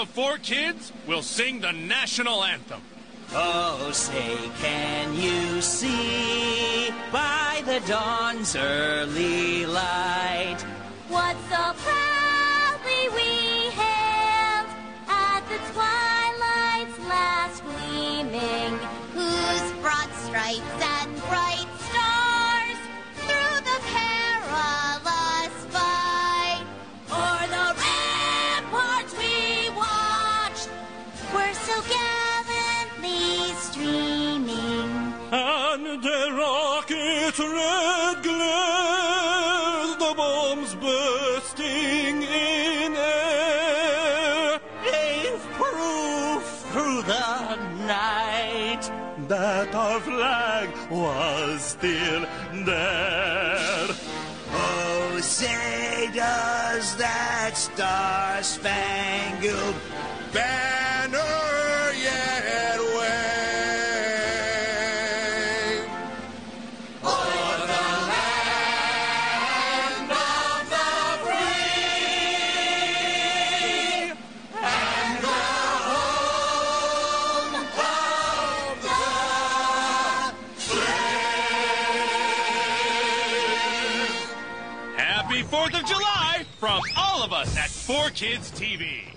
of four kids will sing the national anthem. Oh, say, can you see by the dawn's early light? What so proudly we hailed at the twilight's last gleaming, whose broad stripes and bright so gallantly streaming. And the rocket's red glare, the bombs bursting in air, gave proof through the night that our flag was still there. Oh, say does that star-spangled banner Happy 4th of July from all of us at 4Kids TV.